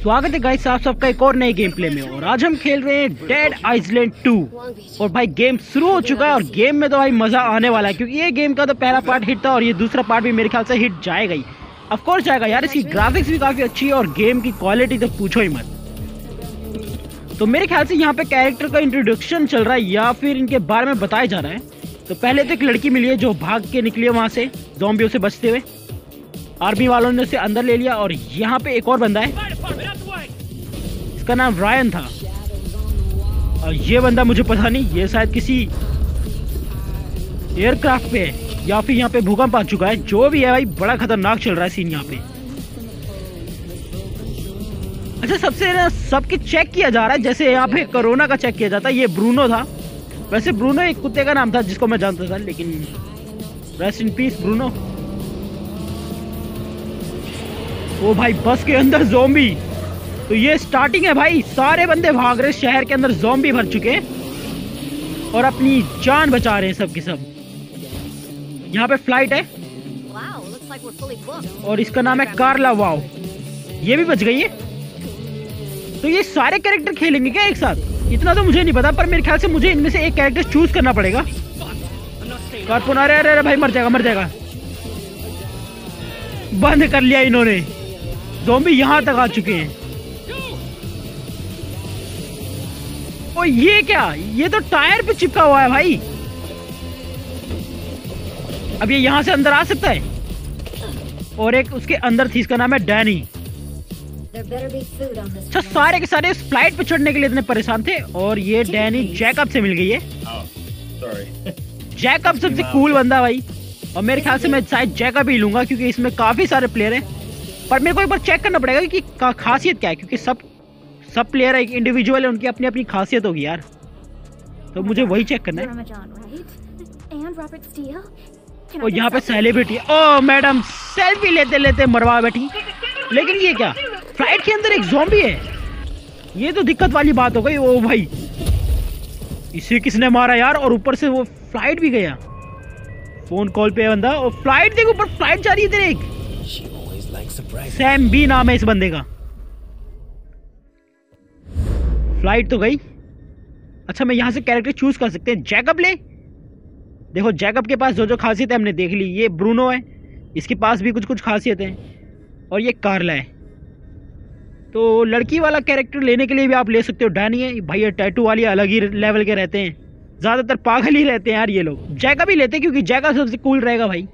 स्वागत है गाइस आप सबका एक और नए गेम प्ले में। और आज हम खेल रहे हैं डेड आइसलैंड 2 और भाई गेम शुरू हो चुका है और गेम में तो भाई मज़ा आने वाला है, क्योंकि ये गेम का तो पहला पार्ट हिट था और ये दूसरा पार्ट भी मेरे ख्याल से हिट जाएगा ही। ऑफ़ कोर्स जाएगा यार, इसकी ग्राफिक्स भी काफ़ी अच्छी है और गेम की क्वालिटी तो पूछो ही मत। तो मेरे ख्याल से यहाँ पे कैरेक्टर का इंट्रोडक्शन चल रहा है या फिर इनके बारे में बताया जा रहा है। तो पहले तो एक लड़की मिली है जो भाग के निकली है वहाँ से जोम्बियों से बचते हुए। आर्मी वालों ने उसे अंदर ले लिया और यहाँ पे एक और बंदा है। इसका नाम रायन था। और ये बंदा मुझे पता नहीं, ये शायद किसी एयरक्राफ्ट पे या फिर यहाँ पे भूकंप आ चुका है। जो भी है भाई, बड़ा खतरनाक चल रहा है सीन यहाँ पे। अच्छा सबसे ना, सबके चेक किया जा रहा है, जैसे यहाँ पे कोरोना का चेक किया जाता है, ये ब्रूनो था। वैसे ब्रूनो एक कुत्ते का नाम था, जिसको मैं जानता था, लेकिन रेस्ट इन पीस ब्रूनो ओ भाई, बस के अंदर जोम्बी तो ये स्टार्टिंग है भाई। सारे बंदे भाग रहे शहर के अंदर जोम्बी भर चुके हैं। और अपनी जान बचा रहे हैं सब के सब। यहाँ पे फ़्लाइट है। और इसका नाम है कार्ला वाओ ये भी बच गई है। तो ये सारे कैरेक्टर खेलेंगे क्या एक साथ? इतना तो मुझे नहीं पता पर मेरे ख्याल से मुझे इनमें से एक कैरेक्टर चूज़ करना पड़ेगा। कार्टून अरे अरे अरे भाई मर जाएगा मर जाएगा। बंद कर लिया इन्होंने। जोम्बी यहाँ तक आ चुके हैं। ओ ये क्या? ये तो टायर पे चिपका हुआ है भाई। अब ये यहाँ से अंदर आ सकता है? और एक उसके अंदर थी इसका नाम है डैनी। अच्छा सारे के सारे इस फ़्लाइट पे चढ़ने के लिए इतने परेशान थे और ये डैनी जैकब से मिल गई है। जैकब सबसे कूल बंदा भाई। और मेरे ख्याल से मैं शायद जैकब ही लूँगा क्योंकि इसमें काफ़ी सारे प्लेयर हैं। पर मेरे को एक बार चेक करना पड़ेगा कि खासियत क्या है क्योंकि सब सब प्लेयर एक इंडिविजुअल है उनकी अपनी अपनी खासियत होगी यार। तो मुझे वही चेक करना है। और यहाँ पे सेलिब्रिटी ओ मैडम सेल्फी लेते लेते मरवा बैठी। लेकिन ये क्या? फ़्लाइट के अंदर एक जोम्बी है। ये तो दिक्कत वाली बात हो गई ओ भाई। इसे किसने मारा यार? और ऊपर से वो फ़्लाइट भी गया। फ़ोन कॉल पे बंदा। और फ़्लाइट देखो ऊपर फ़्लाइट जा रही है इधर एक। सैम बी नाम है इस बंदे का। फ़्लाइट तो गई। अच्छा मैं यहाँ से कैरेक्टर चूज़ कर सकते हैं। जैकब ले। देखो जैकब के पास जो जो खासियत है, हमने देख ली। ये ब्रूनो है। इसके पास भी कुछ कुछ खासियत है। और ये कार्ला है। तो लड़की वाला कैरेक्टर लेने के लिए भी आप ले सकते हो। डैनी है। भाई, ये टैटू वाली अलग ही लेवल के रहते हैं। ज़्यादातर पागल ही रहते हैं यार ये लोग। जैकब ही लेते हैं, क्योंकि जैकब सबसे कूल रहेगा भाई।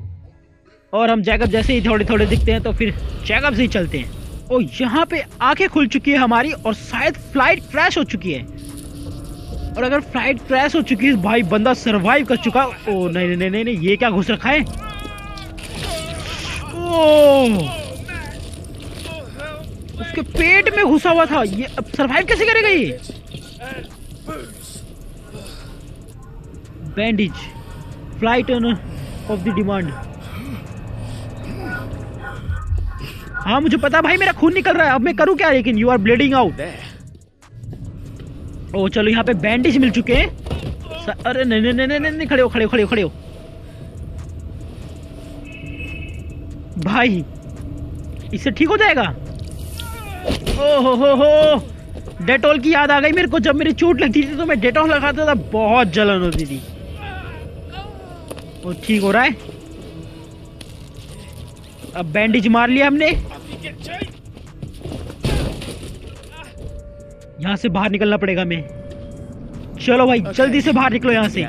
और हम जैकब जैसे ही थोड़े थोड़े दिखते हैं तो फिर जैकब से ही चलते हैं। और यहाँ पे आँखें खुल चुकी है हमारी और शायद फ़्लाइट क्रैश हो चुकी है। और अगर फ़्लाइट क्रैश हो चुकी है भाई बंदा सरवाइव कर चुका ओ, नहीं नहीं नहीं नहीं, ये क्या घुस रखा है? ओ, उसके पेट में घुसा हुआ था। ये अब सरवाइव कैसे करेगा ये? Bandage flight of the demand हाँ मुझे पता भाई मेरा खून निकल रहा है। अब मैं करूँ क्या? लेकिन यू आर ब्लीडिंग आउट ओ चलो यहाँ पे बैंडेज मिल चुके हैं। अरे नहीं नहीं नहीं नहीं नहीं खड़े हो खड़े हो खड़े हो खड़े हो। भाई इससे ठीक हो जाएगा? ओ हो हो हो। डेटॉल की याद आ गई मेरे को जब मेरी चोट लगती थी तो मैं डेटॉल लगाता था बहुत जलन होती थी। वो ठीक हो रहा है। अब बैंडेज मार लिया हमने। यहाँ से बाहर निकलना पड़ेगा मैं चलो भाई okay. जल्दी से बाहर निकलो यहाँ से।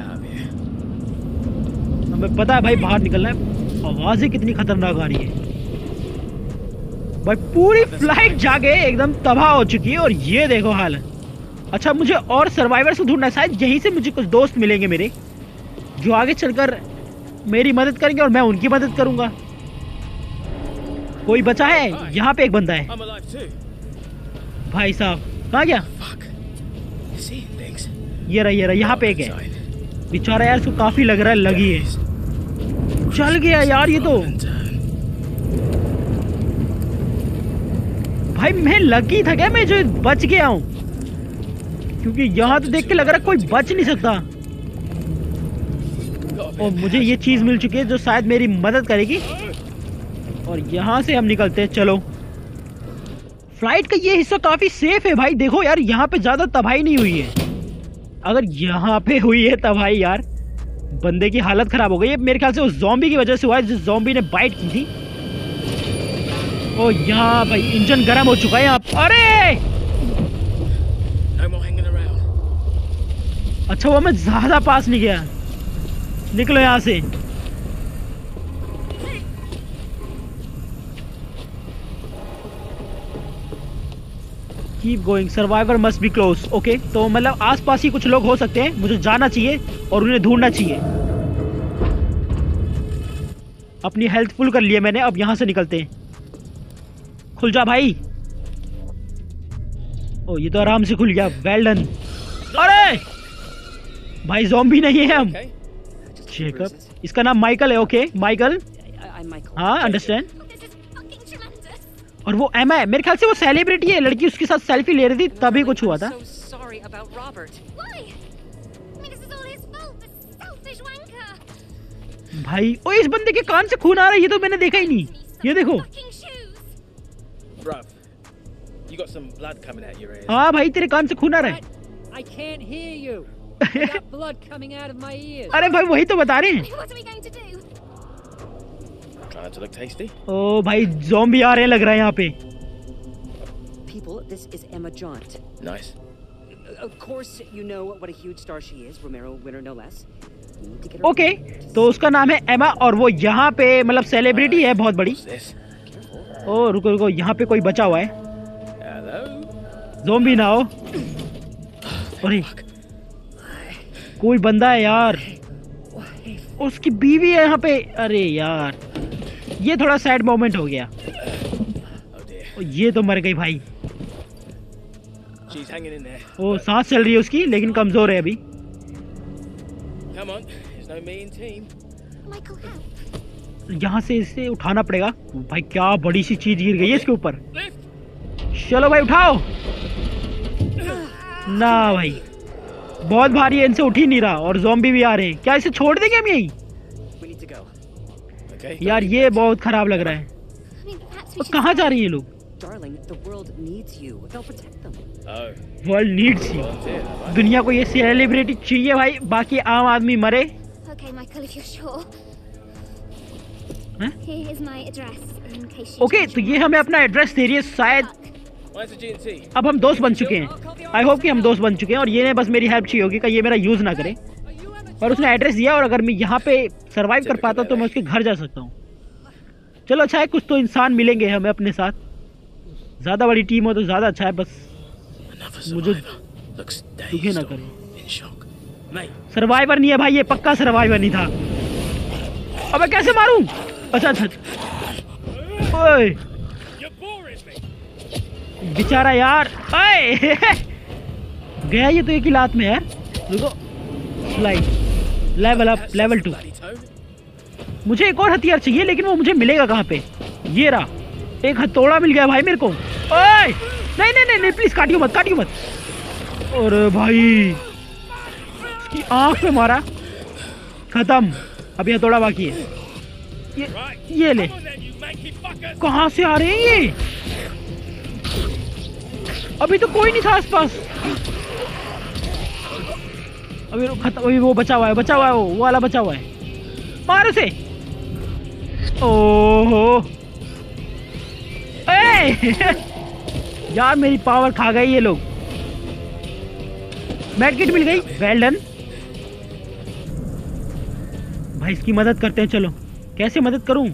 हमें पता है भाई बाहर निकलना है। आवाज़ें कितनी खतरनाक आ रही है। भाई पूरी फ़्लाइट जाके एकदम तबाह हो चुकी है और ये देखो हाल। अच्छा मुझे और सर्वाइवर्स को ढूंढना है शायद यहीं से मुझे कुछ दोस्त मिलेंगे मेरे जो आगे चलकर मेरी मदद करेंगे और मैं उनकी मदद करूँगा। कोई बचा है? यहाँ पे एक बंदा है। भाई साहब कहा गया? ये रहा ये रहा यहाँ पे एक है। बेचारा यार इसको काफ़ी लग रहा है लगी है। चल गया यार ये तो। भाई मैं लकी था क्या? मैं जो बच गया हूँ। क्योंकि यहाँ तो देख के लग रहा है कोई बच नहीं सकता। और मुझे ये चीज़ मिल चुकी है जो शायद मेरी मदद करेगी। और यहाँ से हम निकलते हैं चलो। फ़्लाइट का ये हिस्सा काफ़ी सेफ़ है भाई देखो यार यहाँ पे ज़्यादा तबाही नहीं हुई है। अगर यहाँ पे हुई है तबाही यार बंदे की हालत खराब हो गई है। मेरे ख्याल से उस जॉम्बी की वजह से हुआ है जिस जॉम्बी ने बाइट की थी। ओ यहाँ भाई इंजन गर्म हो चुका है यहाँ अरे. अच्छा वो मैं ज़्यादा पास नहीं गया। निकलो यहाँ से। Keep going survivor must be close okay तो मतलब आसपास ही कुछ लोग हो सकते हैं मुझे जाना चाहिए और उन्हें ढूंढना चाहिए। अपनी हेल्थ फुल कर लिया मैंने अब यहाँ से निकलते हैं। खुल जा भाई। ओ ये तो आराम से खुल गया। वेल डन अरे! भाई जॉम्बी नहीं है हम। Okay. इसका नाम माइकल है ओके माइकल हाँ अंडरस्टैंड और वो एम है। मेरे ख्याल से वो सेलिब्रिटी है। लड़की उसके साथ सेल्फी ले रही थी तभी कुछ हुआ था। भाई ओ इस बंदे के कान से खून आ रहा है ये तो मैंने देखा ही नहीं। ये देखो। हाँ भाई तेरे कान से खून आ रहा है। अरे भाई वही तो बता रहे हैं। Do? Trying to look tasty. ओ भाई जॉम्बी आ रहे लग रहा है यहाँ पे People, this is Emma Jaunt. Nice. Of course, you know what a huge star she is, Romero winner no less. Okay तो उसका नाम है एमा और वो यहाँ पे मतलब सेलिब्रिटी है बहुत बड़ी ओ रुको रुको यहाँ पे कोई बचा हुआ है Hello. जोम्बी ना हो अरे कोई बंदा है यार उसकी बीवी है यहाँ पे अरे यार ये थोड़ा सैड मोमेंट हो गया. ओ, ये तो मर गई भाई. वो सांस चल रही है उसकी लेकिन कमज़ोर है अभी. यहाँ से इसे उठाना पड़ेगा। भाई क्या बड़ी सी चीज़ गिर गई है इसके ऊपर। चलो भाई उठाओ। ना भाई बहुत भारी है इनसे उठ ही नहीं रहा और जोम्बी भी आ रहे हैं। क्या इसे छोड़ देंगे हम यही? यार ये बहुत खराब लग रहा है। कहाँ जा रही है लोग? वर्ल्ड नीड्स यू दुनिया को ये सेलिब्रिटी चाहिए भाई बाकी आम आदमी मरे। ओके हाँ? तो ये हमें अपना एड्रेस दे रही है शायद अब हम दोस्त बन चुके हैं। आई होप कि हम दोस्त बन चुके हैं और ये नहीं बस मेरी हेल्प चाहिए होगी कि ये मेरा यूज़ ना करें। और उसने एड्रेस दिया और अगर मैं यहाँ पे सरवाइव कर पाता तो मैं उसके घर जा सकता हूँ। चलो अच्छा है कुछ तो इंसान मिलेंगे हमें अपने साथ। ज़्यादा बड़ी टीम हो तो ज़्यादा अच्छा है बस मुझे दुखी ना करे। सर्वाइवर नहीं है भाई ये पक्का सर्वाइवर नहीं था। अब मैं कैसे मारूं? अच्छा अच्छा अच्छा। ओए. बेचारा यार ओए। गया ये तो एक ही लात में यार रुको। Slide level up level two मुझे एक और हथियार चाहिए लेकिन वो मुझे मिलेगा कहाँ पे? ये रहा। एक हथौड़ा मिल गया भाई मेरे को। ओए! नहीं नहीं नहीं, प्लीज़ काटियो मत काटियो मत। अरे भाई! इसकी आँख पे मारा। खत्म। अभी हथौड़ा बाकी है। ये ये ले. कहाँ से आ रहे हैं ये? अभी तो कोई नहीं था आसपास। अभी खत्म अभी वो बचा हुआ है बचा हुआ है वो वो वाला बचा हुआ है। मार उसे। ओहो! यार मेरी पावर खा गई ये लोग। मेडकिट मिल गई। वेल डन भाई इसकी मदद करते हैं चलो। कैसे मदद करूँ?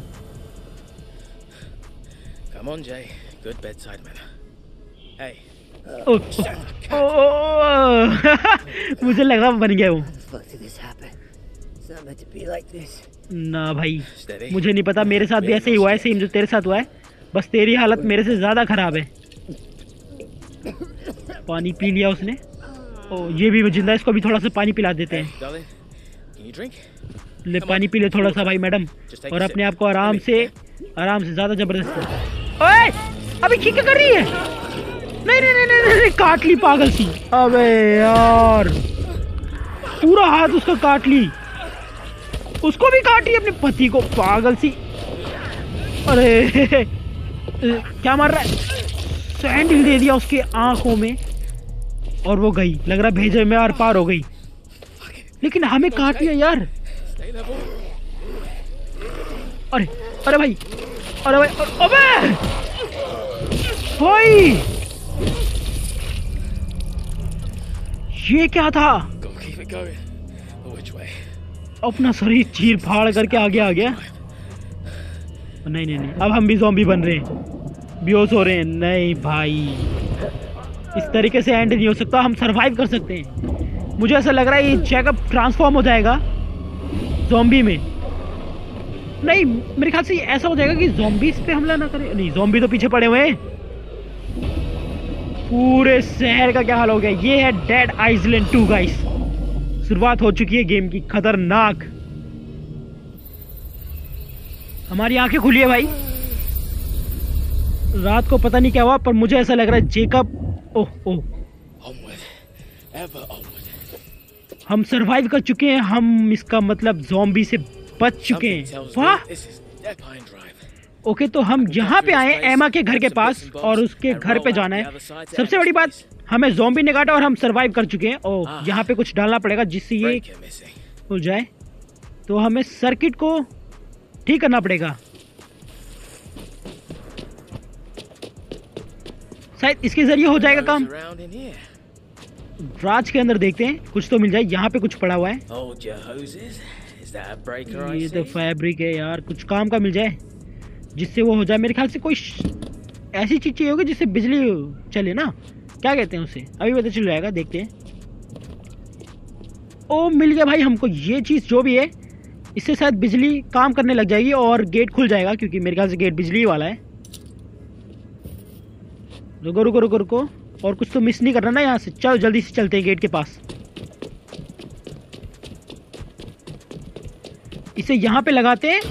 Come on, Jay. Good bedside manner. Hey, मुझे लग रहा बन गया वो. ना भाई मुझे नहीं पता मेरे साथ भी ऐसे ही हुआ है सेम जो तेरे साथ हुआ है बस तेरी हालत मेरे से ज़्यादा खराब है पानी पी लिया उसने ओ ये भी ज़िंदा इसको भी थोड़ा सा पानी पिला देते हैं? ले पानी पी ले थोड़ा सा भाई मैडम और अपने आप को आराम से आराम से ज़्यादा ज़बरदस्त अभी ठीक कर रही है नहीं नहीं नहीं नहीं, नहीं काट ली पागल सी अबे यार। पूरा हाथ उसका काट ली। उसको भी काट अपने पति को पागल सी। अरे क्या मार रहा है? सैंडल दे दिया उसके आँखों में। और वो गई। लग रहा भेजे में आर पार हो गई। लेकिन हमें काट लिया यार. अरे अरे भाई। अरे भाई अबे! भाई ये क्या था? अपना शरीर चीर फाड़ करके आगे आ गया। नहीं नहीं नहीं। अब हम भी जॉम्बी बन रहे हैं। बेहोश हो रहे हैं। नहीं भाई। इस तरीके से एंड नहीं हो सकता। हम सरवाइव कर सकते हैं। मुझे ऐसा लग रहा है ये चेकअप ट्रांसफॉर्म हो जाएगा जॉम्बी में। नहीं मेरे ख्याल से ऐसा हो जाएगा कि जॉम्बीज पे हमला ना करें। नहीं जॉम्बी तो पीछे पड़े हुए हैं। पूरे शहर का क्या हाल हो गया? ये है डेड आइसलैंड टू गाइस शुरुआत हो चुकी है गेम की, खतरनाक। हमारी आँखें खुली है भाई। रात को पता नहीं क्या हुआ, पर मुझे ऐसा लग रहा है जेकब ओह ओह. हम सरवाइव कर चुके हैं, हम इसका मतलब जॉम्बी से बच चुके हैं। वाह! ओके तो हम यहाँ पे आए एमा के घर के पास और उसके घर पे जाना है। सबसे बड़ी बात हमें जॉम्बी ने काटा और हम सरवाइव कर चुके हैं। ओह यहाँ पे कुछ डालना पड़ेगा जिससे ये खुल जाए। तो हमें सर्किट को ठीक करना पड़ेगा। शायद इसके ज़रिए हो जाएगा काम. राज के अंदर देखते हैं कुछ तो मिल जाए। यहाँ पे कुछ पड़ा हुआ है। ये तो फैब्रिक है यार कुछ काम का मिल जाए। जिससे वो हो जाए मेरे ख्याल से कोई ऐसी चीज़ चाहिए होगी जिससे बिजली चले ना? क्या कहते हैं उसे? अभी पता चल जाएगा देखते हैं। ओ मिल गया भाई हमको। ये चीज़ जो भी है इससे शायद बिजली काम करने लग जाएगी और गेट खुल जाएगा क्योंकि मेरे ख्याल से गेट बिजली वाला है। रुको रुको रुको रुको। और कुछ तो मिस नहीं करना ना यहाँ से। चलो जल्दी से चलते हैं गेट के पास। इसे यहाँ पे लगाते हैं।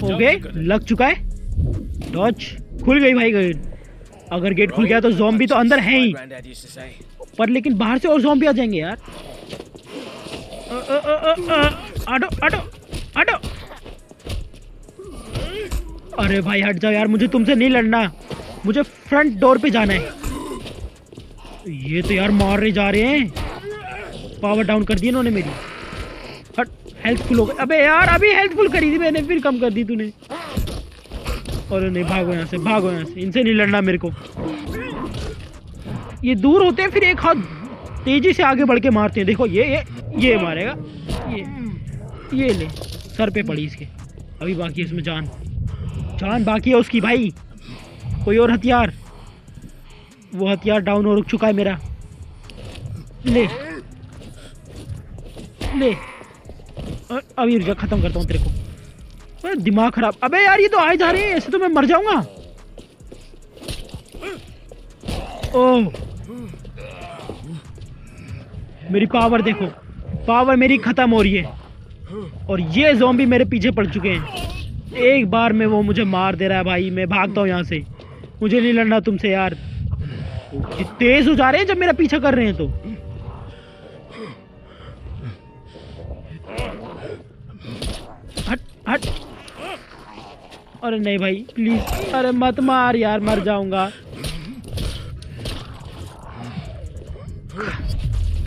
हो गए लग चुका है। डॉच खुल गई भाई गेट अगर गेट खुल गया तो जॉम्बी तो अंदर है ही. पर लेकिन बाहर से और जॉम्बी आ जाएँगे यार। हटो हटो हटो अरे भाई, हट जाओ यार, मुझे तुमसे नहीं लड़ना। मुझे फ्रंट डोर पे जाना है। ये तो यार मारने जा रहे हैं। पावर डाउन कर दी इन्होंने मेरी। हट हेल्थ फुल हो गई अबे यार, अभी हेल्थ फुल करी थी मैंने, फिर कम कर दी तूने। अरे नहीं, भागो यहाँ से, भागो यहाँ से, इनसे नहीं लड़ना मेरे को। ये दूर होते हैं, फिर एक हाथ तेज़ी से आगे बढ़ के मारते हैं। देखो, ये ये ये मारेगा, ये ये ले, सर पे पड़ी इसके। अभी बाकी है इसमें जान। जान बाकी है उसकी भाई। कोई और हथियार? वो हथियार डाउन हो, रुक चुका है मेरा। ले। ले। अभी खत्म करता हूँ तेरे को। अरे दिमाग खराब। अबे यार, ये तो आए जा रहे हैं। ऐसे तो मैं मर जाऊँगा। ओह। मेरी पावर देखो। पावर मेरी खत्म हो रही है। और ये जोम्बी मेरे पीछे पड़ चुके हैं। एक बार में वो मुझे मार दे रहा है भाई। मैं भागता हूँ यहाँ से। मुझे नहीं लड़ना तुमसे यार। तेज हो जा रहे हैं जब मेरा पीछा कर रहे हैं तो। हट हट। अरे नहीं भाई प्लीज़ अरे मत मार यार मर जाऊँगा।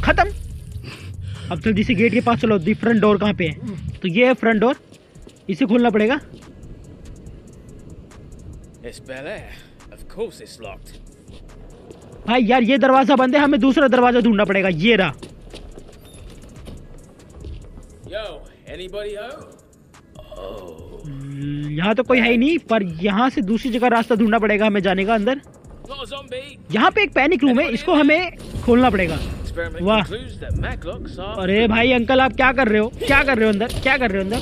खत्म। अब जल्दी से गेट के पास चलो दी फ्रंट डोर कहाँ पे है? तो ये है फ्रंट डोर इसे खोलना पड़ेगा. भाई यार ये दरवाज़ा बंद है हमें दूसरा दरवाज़ा ढूंढना पड़ेगा। ये रहा। Yo, anybody home? यहाँ तो कोई है ही नहीं, पर यहाँ से दूसरी जगह रास्ता ढूंढना पड़ेगा हमें जाने का अंदर. यहाँ पे एक पैनिक रूम है, इसको हमें खोलना पड़ेगा। are. अरे भाई अंकल, आप क्या कर रहे हो? क्या कर रहे हो अंदर? क्या कर रहे हो अंदर?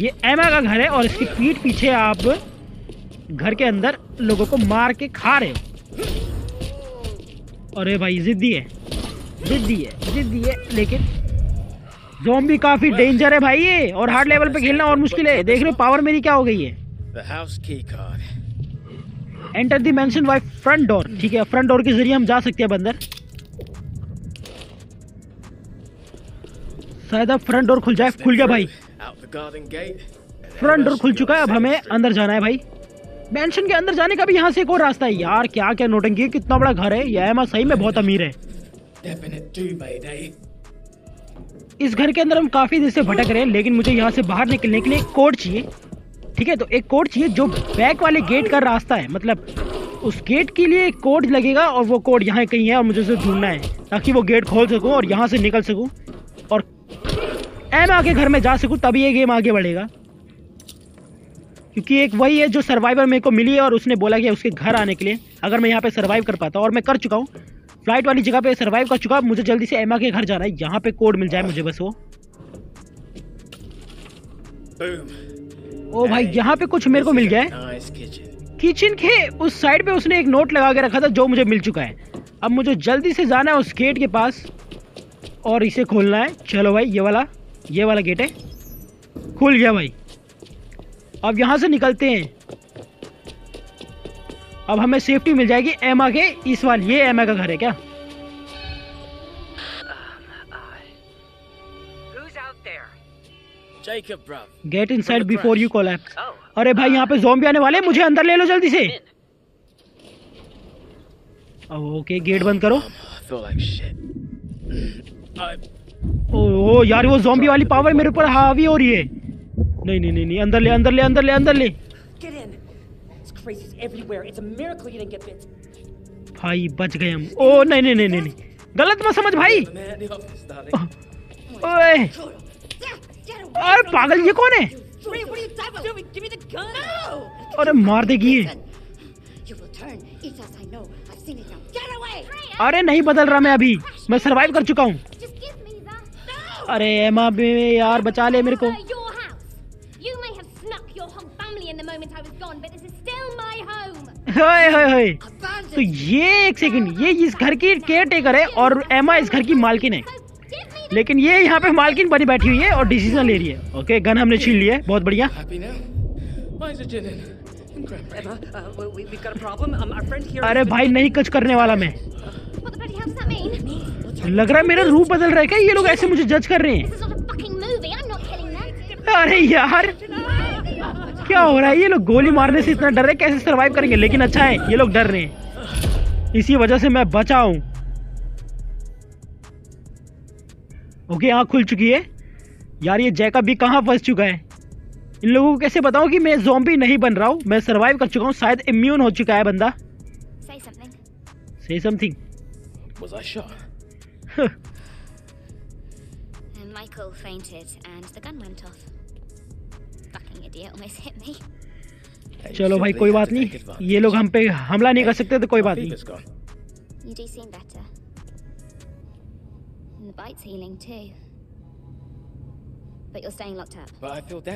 ये एमा का घर है और इसकी पीठ पीछे आप घर के अंदर लोगों को मार के खा रहे हो। अरे भाई, जिद्दी है। जिद्दी है जिद्दी है, लेकिन जोम्बी काफ़ी डेंजर है भाई ये और हार्ड लेवल पे खेलना और मुश्किल है। देख रहे हो पावर मेरी क्या हो गई है. Enter the mansion by front door ठीक है फ्रंट डोर के ज़रिए हम जा सकते हैं अब अंदर। शायद अब फ्रंट डोर खुल जाए। खुल गया भाई। फ्रंट डोर खुल चुका है। अब हमें अंदर जाना है भाई। मैंशन के अंदर जाने का भी यहाँ से एक और रास्ता है। यार क्या क्या नोटंकी है। कितना बड़ा घर है। यह सही में बहुत अमीर है. इस घर के अंदर हम काफ़ी देर से भटक रहे हैं, लेकिन मुझे यहाँ से बाहर निकलने के लिए कोड चाहिए। ठीक है तो एक कोड चाहिए जो बैक वाले गेट का रास्ता है। मतलब उस गेट के लिए एक कोड लगेगा और वो कोड यहाँ कहीं है और मुझे उसे ढूंढना है, ताकि वो गेट खोल सकूँ और यहाँ से निकल सकूँ और एम आके घर में जा सकूँ, तभी ये गेम आगे बढ़ेगा। क्योंकि एक वही है जो सर्वाइवर मेरे को मिली है और उसने बोला कि उसके घर आने के लिए, अगर मैं यहाँ पे सर्वाइव कर पाता और मैं कर चुका हूँ फ़्लाइट वाली जगह पे सर्वाइव कर चुका मुझे जल्दी से एमा के घर जाना है। यहाँ पे कोड मिल जाए मुझे बस वो। ओ भाई यहाँ पे कुछ मेरे को मिल गया है। किचन के उस साइड पे उसने एक नोट लगा के रखा था जो मुझे मिल चुका है। अब मुझे जल्दी से जाना है उस गेट के पास और इसे खोलना है। चलो भाई ये वाला ये वाला गेट है। खुल गया भाई। अब यहाँ से निकलते हैं। अब हमें सेफ्टी मिल जाएगी। एमा के इस वाल ये एमा का घर है क्या. Get inside before you call collapse Oh. अरे भाई यहाँ पे जोम्बी आने वाले मुझे अंदर ले लो जल्दी से। ओके गेट बंद करो। ओ यार वो जोम्बी वाली पावर मेरे ऊपर हावी हो रही है। नहीं नहीं नहीं नहीं अंदर ले अंदर ले अंदर ले अंदर ले। traces everywhere. It's a miracle you didn't get bit. भाई बच गए हम। ओ नहीं नहीं नहीं नहीं गलत मत समझ भाई। ओए। अरे पागल ये कौन है? अरे मार देगी ये। अरे नहीं बदल रहा मैं अभी। मैं सरवाइव कर चुका हूँ। अरे एमा यार बचा ले मेरे को। हाय हाय हाय। तो ये एक सेकंड ये इस घर की केयर टेकर है और एमा इस घर की मालकिन है। लेकिन ये यहाँ पे मालकिन बनी बैठी हुई है और डिसीज़न ले रही है। ओके गन हमने छीन लिया है बहुत बढ़िया। अरे भाई नहीं कुछ करने वाला मैं। लग रहा है मेरा रूप बदल रहा है क्या? ये लोग ऐसे मुझे जज कर रहे हैं। अरे यार। क्या हो रहा है? ये लोग गोली मारने से इतना डर रहे कैसे सरवाइव करेंगे? लेकिन अच्छा है ये लोग डर रहे हैं। इसी वजह से मैं बचा हूँ। ओके आँख खुल चुकी है। यार ये जैकब भी कहाँ फंस चुका है? इन लोगों को कैसे बताऊँ कि मैं जोम्बी नहीं बन रहा हूँ? मैं सरवाइव कर चुका हूँ शायद इम्यून हो चुका है बंदा। Say something. Say something Michael fainted, and the gun went off. चलो भाई कोई बात नहीं। ये लोग हम पे हमला नहीं कर सकते तो कोई बात नहीं।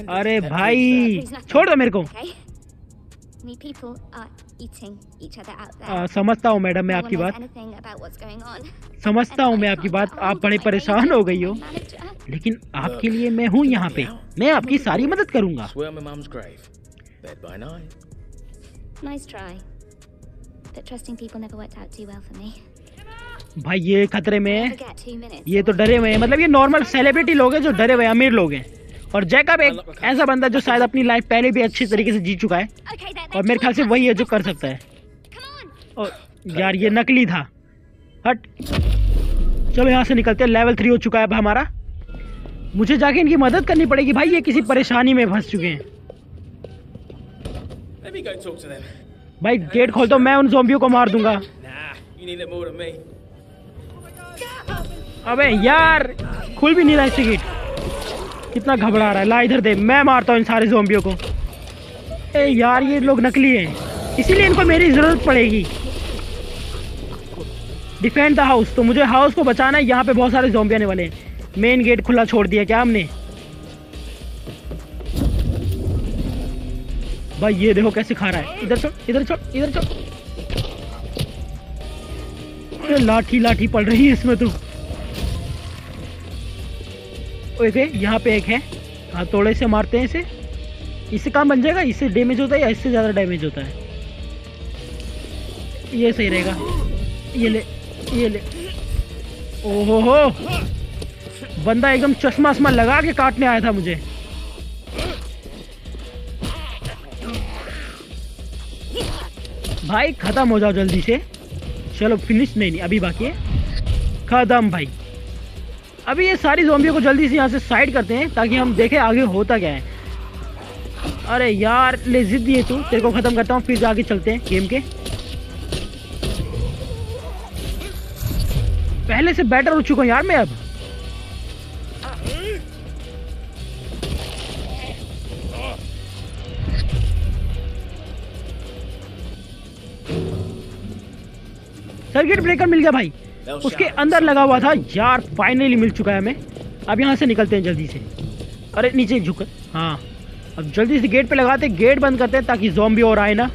अरे भाई छोड़ दो मेरे को। समझता हूँ मैडम मैं आपकी बात। समझता हूँ मैं आपकी बात। आप बड़े परेशान हो गई हो। लेकिन आपके लिए मैं हूँ यहाँ पे। मैं आपकी सारी मदद करूँगा. Nice well भाई ये खतरे में है. ये तो डरे हुए हैं। मतलब ये नॉर्मल सेलिब्रिटी लोग हैं जो डरे हुए अमीर लोग हैं। और जैकब एक ऐसा बंदा जो शायद अपनी लाइफ पहले भी अच्छी तरीके से जी चुका है। और मेरे ख्याल से वही है जो कर सकता है। और यार ये नकली था। हट। चलो यहाँ से निकलते हैं। लेवल थ्री हो चुका है अब हमारा। मुझे जाके इनकी मदद करनी पड़ेगी। भाई ये किसी परेशानी में फंस चुके हैं. भाई गेट खोल दो मैं उन जोम्बियों को मार दूँगा. अबे यार खुल भी नहीं रहा इससे गेट। कितना घबरा रहा है। ला इधर दे मैं मारता हूँ इन सारे जोम्बियों को। ए यार ये लोग नकली हैं। इसीलिए इनको मेरी ज़रूरत पड़ेगी। डिफेंड द हाउस तो मुझे हाउस को बचाना है यहाँ पे बहुत सारे जोम्बी आने वाले हैं। मेन गेट खुला छोड़ दिया क्या हमने? भाई, ये देखो कैसे खा रहा है। इधर छोड़ इधर छोड़ इधर छोड़ लाठी लाठी पड़ रही है इसमें तो। है यहाँ पे एक है। हाँ थोड़े से मारते हैं इसे। इससे काम बन जाएगा? इससे डैमेज होता है या इससे ज़्यादा डैमेज होता है? ये सही रहेगा। ये ले ये ले। ओहो हो! बंदा एकदम चश्मा वश्मा लगा के काटने आया था मुझे। भाई, खत्म हो जाओ जल्दी से। चलो फिनिश नहीं नहीं, अभी बाकी है। खत्म भाई। अभी ये सारी जोम्बियों को जल्दी से यहाँ से साइड करते हैं, ताकि हम देखें आगे होता क्या है। अरे यार, ले जिद दिए तू। तेरे को खत्म करता हूँ, फिर आगे चलते हैं गेम के। पहले से बेटर हो चुका हूँ यार मैं अब। सर्किट ब्रेकर मिल गया भाई। उसके अंदर लगा हुआ था यार फाइनली मिल चुका है हमें। अब यहाँ से निकलते हैं जल्दी से। अरे नीचे झुक। हाँ। अब जल्दी से गेट पे लगाते हैं गेट बंद करते हैं ताकि जोम्बी और आए ना।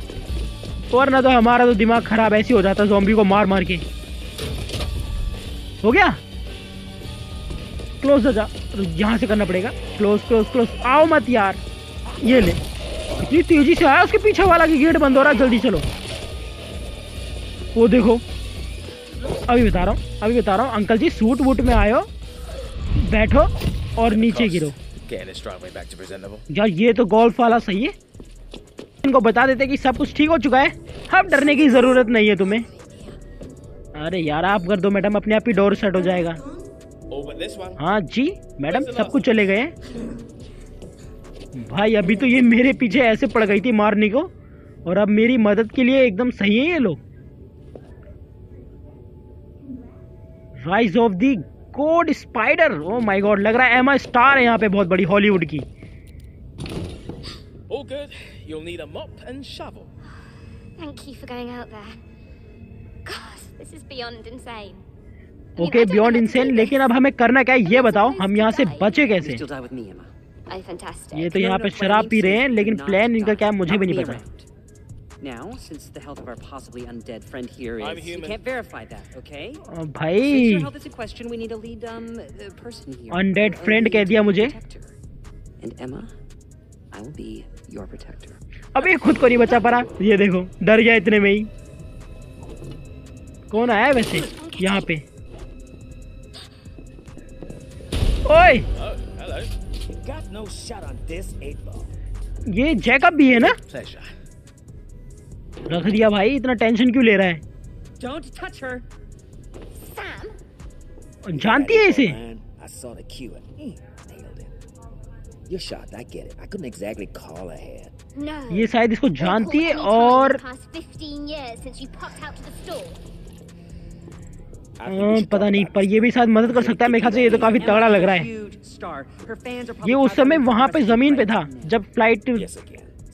और ना तो हमारा तो दिमाग खराब ऐसे हो जाता जोम्बी को मार मार के। हो गया? क्लोज हो जा। तो यहाँ से करना पड़ेगा। क्लोज क्लोज क्लोज आओ मत यार। ये ले। इतनी तेज़ी से आया उसके पीछे वाला की गेट बंद हो रहा है जल्दी चलो। वो देखो। अभी बता रहा हूँ अभी बता रहा हूँ अंकल जी सूट वूट में आयो बैठो और नीचे गिरो. यार ये तो गोल्फ वाला सही है। इनको बता देते कि सब कुछ ठीक हो चुका है। अब डरने की ज़रूरत नहीं है तुम्हें। अरे यार आप कर दो मैडम अपने आप ही डोर सेट हो जाएगा। Oh. हाँ जी मैडम सब कुछ चले गए भाई अभी तो ये मेरे पीछे ऐसे पड़ गई थी मारने को। और अब मेरी मदद के लिए एकदम सही है ये लोग। Rise of the code spider oh my god लग रहा है एमा स्टार है यहाँ पे बहुत बड़ी हॉलीवुड की All good. You'll need a mop and shovel. Thank you for going out there. God, this is beyond insane. I mean, okay beyond do लेकिन. अब हमें करना क्या है ये बताओ हम यहाँ से बचे कैसे. Oh. ये तो यहाँ पे शराब पी रहे हैं लेकिन प्लान इनका क्या है मुझे भी नहीं पता. Now, since the health of our possibly undead friend here I'm is, you human. can't verify that, okay? O Since भाई your health is a question, we need a lead um uh, person here. Undead A friend lead कह दिया मुझे। protector. And Emma, I will be your protector. अबे खुद को नहीं बचा पा रहा ये देखो डर गया इतने में ही कौन आया है वैसे यहाँ पे ओए Oh, hello. Got no shot on this eight ball. ये जैकब भी है ना Pleasure. रख दिया भाई इतना टेंशन क्यों ले रहा है Don't touch her. Sam? जानती है इसे I saw the cue and mm, nailed it. You're shocked, I get it. I couldn't exactly call ahead. No. ये शायद इसको जानती है और the past 15 years since you popped out to the store. I think we a, should पता नहीं पर. ये भी शायद मदद कर सकता है मेरे ख्याल से ये तो काफ़ी तगड़ा लग रहा है. Her ये उस समय 500 पे ज़मीन पे था जब फ़्लाइट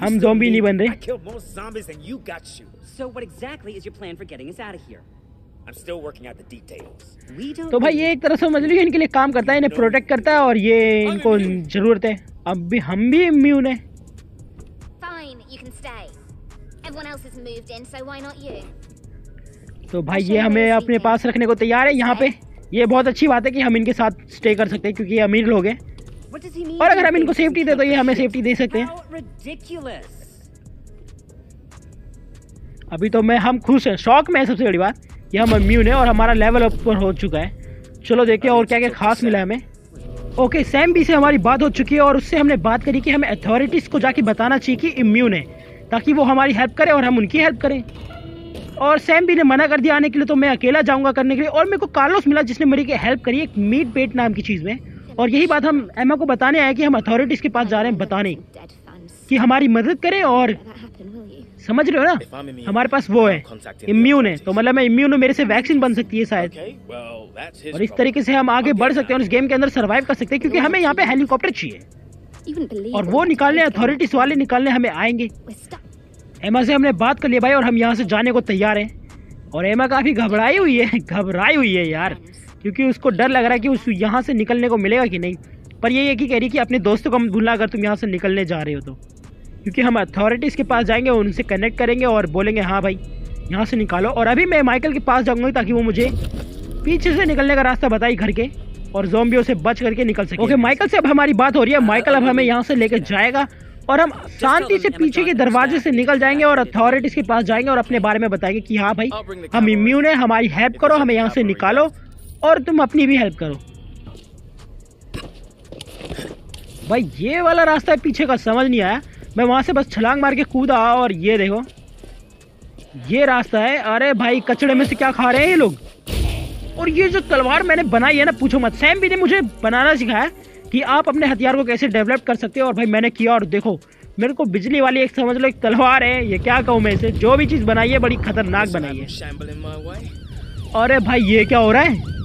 हम zombie नहीं बन रहे। I killed more zombies than you got shoes. So what exactly is your plan for getting us out of here? I'm still working out the details. We don't तो भाई ये एक तरह से समझ लीजिए इनके लिए काम करता है इन्हें प्रोटेक्ट करता है और ये इनको ज़रूरत है अब भी हम भी इम्यून है Fine, you can stay. Everyone else has moved in, so why not you? तो भाई ये हमें अपने पास रखने को तैयार है यहाँ पे ये बहुत अच्छी बात है कि हम इनके साथ स्टे कर सकते हैं क्योंकि ये अमीर लोग हैं और अगर हम इनको सेफ्टी दे तो ये हमें सेफ्टी दे सकते हैं। अभी तो मैं हम खुश हैं। शौक में है सबसे बड़ी बात। कि हम इम्यून है और हमारा लेवल ऊपर हो चुका है। चलो देखिए और क्या क्या खास मिला हमें। ओके सैम बी से हमारी बात हो चुकी है और उससे हमने बात करी कि हमें अथॉरिटीज़ को जाके बताना चाहिए कि इम्यून है ताकि वो हमारी हेल्प करें और हम उनकी हेल्प करें। और सैम बी ने मना कर दिया आने के लिए तो मैं अकेला जाऊँगा करने के लिए। और मेरे को कार्लोस मिला जिसने मेरी हेल्प करी एक मीट बेट नाम की चीज़ में। और यही बात हम एमा को बताने आए कि हम अथॉरिटीज़ के पास जा रहे हैं बताने कि हमारी मदद करें और? समझ रहे हो ना? हमारे पास वो है इम्यून है। तो मतलब मैं इम्यून हूँ मेरे से वैक्सीन बन सकती है शायद। और इस तरीके से हम आगे बढ़ सकते हैं और इस गेम के अंदर सर्वाइव कर सकते हैं क्योंकि हमें यहाँ पे हेलीकॉप्टर चाहिए। और वो निकालने अथॉरिटीज वाले निकालने हमें आएँगे। एमा से हमने बात कर लिया भाई और हम यहाँ से जाने को तैयार हैं। और एमा काफ़ी घबराई हुई है घबराई हुई है यार। क्योंकि उसको डर लग रहा है कि उस यहाँ से निकलने को मिलेगा कि नहीं। पर ये है कि कह रही कि अपने दोस्तों को मत भूलना अगर तुम यहाँ से निकलने जा रहे हो तो। क्योंकि हम अथॉरिटीज़ के पास जाएँगे और उनसे कनेक्ट करेंगे और बोलेंगे हाँ भाई यहाँ से निकालो। और अभी मैं माइकल के पास जाऊँगा ताकि वो मुझे पीछे से निकलने का रास्ता बताई घर के और जोम्बियों से बच करके निकल सके। ओके माइकल से अब हमारी बात हो रही है। माइकल अब हमें यहाँ से लेकर जाएगा और हम शांति से पीछे के दरवाजे से निकल जाएँगे और अथॉरिटीज के पास जाएँगे और अपने बारे में बताएँगे कि हाँ भाई हम इम्यून है हमारी हेल्प करो हमें यहाँ से निकालो। और तुम अपनी भी हेल्प करो। भाई ये वाला रास्ता है पीछे का समझ नहीं आया। मैं वहाँ से बस छलांग मार के कूदा और ये देखो। ये रास्ता है। अरे भाई कचड़े में से क्या खा रहे हैं ये लोग? और ये जो तलवार मैंने बनाई है ना पूछो मत। सैम भी ने मुझे बनाना सिखाया कि आप अपने हथियार को कैसे डेवलप कर सकते हो और भाई मैंने किया। और देखो मेरे को बिजली वाली एक समझ लो एक तलवार है। ये क्या कहूँ मैं इसे? जो भी चीज़ बनाई है बड़ी खतरनाक बनाई है. अरे भाई ये क्या हो रहा है?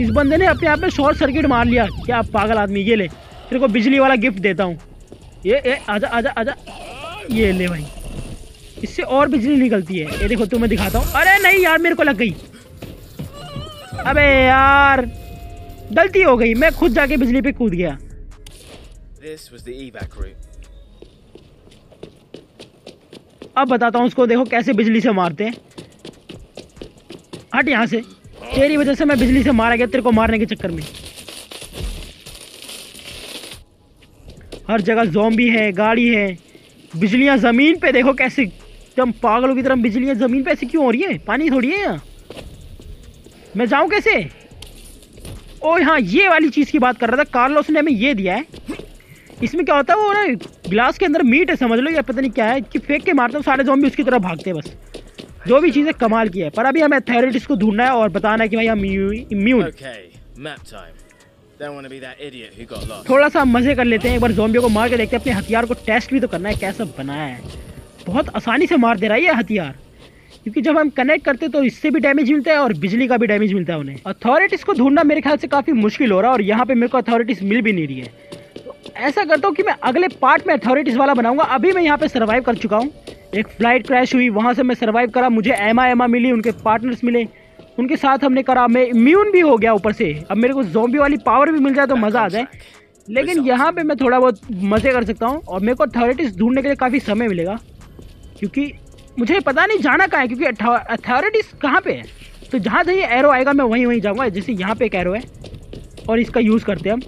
इस बंदे ने अपने आप में शॉर्ट सर्किट मार लिया क्या पागल आदमी ये ले। तेरे को बिजली वाला गिफ्ट देता हूँ। ये ए आजा आजा आजा। ये ले भाई। इससे और बिजली निकलती है। ये देखो तुम्हें दिखाता हूँ। अरे नहीं यार मेरे को लग गई। अबे यार गलती हो गई। मैं खुद जाके बिजली पे कूद गया. अब बताता हूँ उसको देखो कैसे बिजली से मारते हैं। हट यहाँ से। तेरी वजह से मैं बिजली से मारा गया, तेरे को मारने के चक्कर में। हर जगह जोम्बी है, गाड़ी है। बिजलियाँ ज़मीन पे, देखो कैसे एकदम पागलों की तरह बिजलियाँ ज़मीन पे, ऐसे क्यों हो रही है? पानी थोड़ी है यहाँ। मैं जाऊँ कैसे? ओ हाँ ये वाली चीज़ की बात कर रहा था, कार्लोस ने हमें ये दिया है। इसमें क्या होता है, वो ना गिलास के अंदर मीट है, समझ लो, या पता नहीं क्या है, कि फेंक के मारता हूँ सारे जोम्बी उसकी तरफ़ भागते हैं बस। जो भी चीज़ें कमाल की है। पर अभी हमें अथॉरिटीज़ को ढूंढना है और बताना है कि भाई हम इम्यून. थोड़ा सा मज़े कर लेते हैं एक बार जोम्बियों को मार के देखते हैं। अपने हथियार को टेस्ट भी तो करना है कैसा बनाया है। बहुत आसानी से मार दे रहा है ये हथियार। क्योंकि जब हम कनेक्ट करते हैं तो इससे भी डैमेज मिलता है और बिजली का भी डैमेज मिलता है उन्हें। अथॉरिटीज़ को ढूंढना मेरे ख्याल से काफ़ी मुश्किल हो रहा है और यहाँ पे मेरे को अथॉरिटीज़ मिल भी नहीं रही है। तो ऐसा करता हूँ कि मैं अगले पार्ट में अथॉरिटीज़ वाला बनाऊँगा। अभी मैं यहाँ पे सर्वाइव कर चुका हूँ। एक फ़्लाइट क्रैश हुई वहाँ से मैं सर्वाइव करा मुझे एमा एमा मिली उनके पार्टनर्स मिले। उनके साथ हमने करा मैं इम्यून भी हो गया ऊपर से। अब मेरे को जोम्बी वाली पावर भी मिल जाए तो मज़ा आ जाए। लेकिन यहाँ पे मैं थोड़ा बहुत मज़े कर सकता हूँ और मेरे को अथॉरिटीज़ ढूँढने के लिए काफ़ी समय मिलेगा। क्योंकि मुझे पता नहीं जाना कहाँ है क्योंकि अथॉरिटीज़ कहाँ पे है? तो जहाँ से ये एरो आएगा मैं वहीं वहीं जाऊँगा जैसे यहाँ पे एक एरो है और इसका यूज़ करते हैं हम।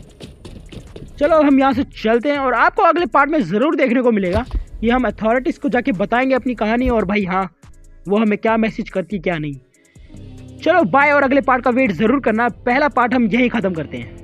चलो अब हम यहाँ से चलते हैं और आपको अगले पार्ट में ज़रूर देखने को मिलेगा। ये हम अथॉरिटीज़ को जाके बताएँगे अपनी कहानी और भाई हाँ वो हमें क्या मैसेज करती, क्या नहीं। चलो बाय और अगले पार्ट का वेट ज़रूर करना। पहला पार्ट हम यही ख़त्म करते हैं।